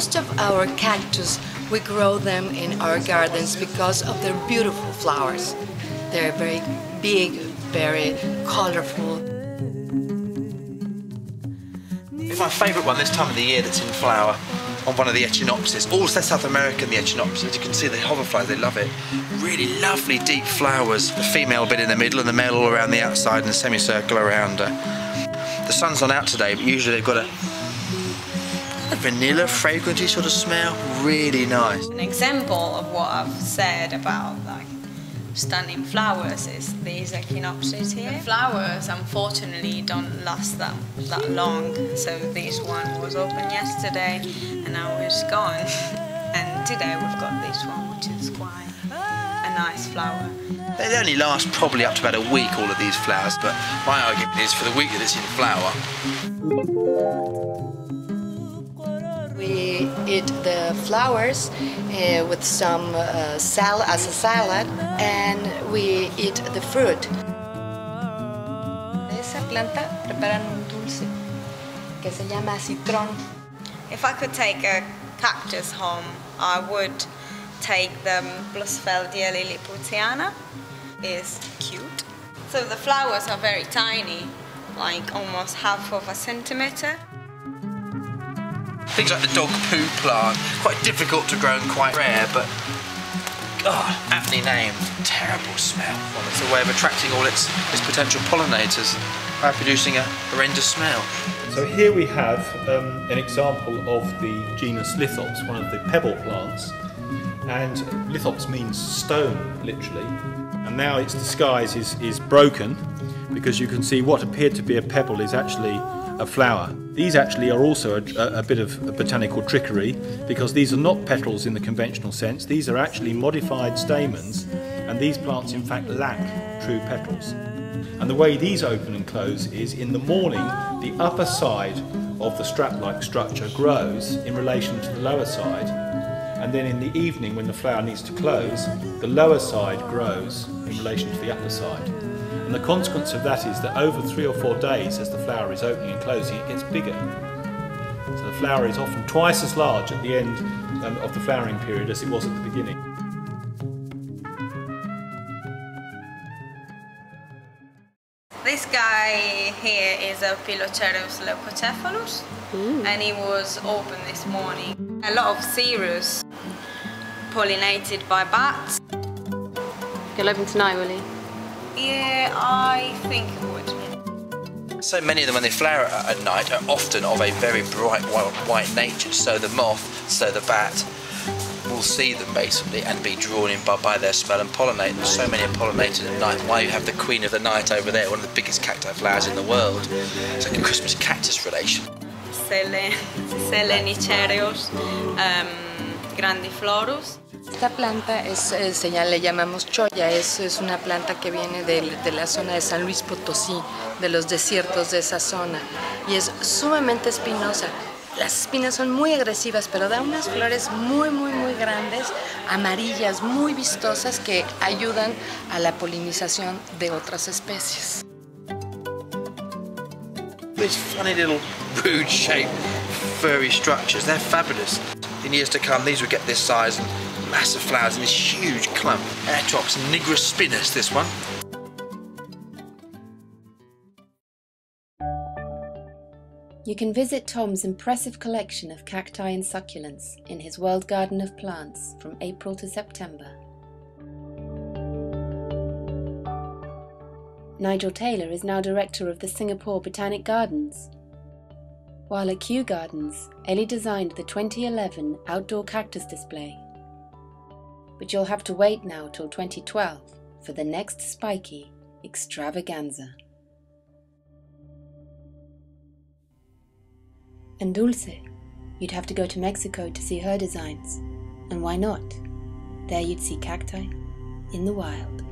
Most of our cactus, we grow them in our gardens because of their beautiful flowers. They're very big, very colorful. It's my favourite one this time of the year that's in flower on one of the Echinopsis. Also South American, the Echinopsis. You can see the hoverflies, they love it. Really lovely deep flowers. The female bit in the middle and the male all around the outside and a semicircle around her. The sun's not out today, but usually they've got a vanilla fragranty sort of smell. Really nice. An example of what I've said about like stunning flowers is these echinopsis here. The flowers unfortunately don't last that, that long, so this one was open yesterday and now it's gone. and today we've got this one, which is quite a nice flower. They only last probably up to about a week, all of these flowers, but my argument is for the week that it's in flower, We eat the flowers uh, with some uh, as a salad, and we eat the fruit. Esa planta preparan un dulce que se llama citrón. If I could take a cactus home, I would take the Blossfeldia lilliputiana. It's cute. So the flowers are very tiny, like almost half of a centimeter. Things like the dog poo plant, quite difficult to grow and quite rare, but God, aptly named, terrible smell. Well, it's a way of attracting all its, its potential pollinators by producing a horrendous smell. So here we have um, an example of the genus Lithops, one of the pebble plants. And lithops means stone, literally. And now its disguise is, is broken because you can see what appeared to be a pebble is actually a flower. These actually are also a, a, bit of a botanical trickery because these are not petals in the conventional sense. These are actually modified stamens and these plants in fact lack true petals. And the way these open and close is in the morning the upper side of the strap-like structure grows in relation to the lower side and then in the evening when the flower needs to close the lower side grows in relation to the upper side. And the consequence of that is that over three or four days, as the flower is opening and closing, it gets bigger. So the flower is often twice as large at the end um, of the flowering period as it was at the beginning. Guy here is a Pilocereus leucocephalus and he was open this morning. A lot of cereus pollinated by bats. He'll open tonight, will he? Yeah, I think it would. So many of them, when they flower at night, are often of a very bright white nature. So the moth, so the bat, will see them basically and be drawn in by, by their smell and pollinate them. So many are pollinated at night. Why you have the queen of the night over there, one of the biggest cacti flowers in the world. It's like a Christmas cactus relation. Selen Selenicereus um, grandiflorus. Esta planta es, eh, se llama, le llamamos choya, es, es una planta que viene de, de, la zona de San Luis Potosí, de los desiertos de esa zona, y es sumamente espinosa. Las espinas son muy agresivas, pero da unas flores muy, muy, muy grandes, amarillas, muy vistosas, que ayudan a la polinización de otras especies. These funny little rude-shaped furry structures, they're fabulous. In years to come, these will get this size and massive flowers in this huge clump. Aerotrops nigra spinus, this one. You can visit Tom's impressive collection of cacti and succulents in his World Garden of Plants from April to September. Nigel Taylor is now director of the Singapore Botanic Gardens. While at Kew Gardens, Ellie designed the 2011 outdoor cactus display. But you'll have to wait now till 2012 for the next spiky extravaganza. And Dulce, you'd have to go to Mexico to see her designs. And why not? There you'd see cacti in the wild.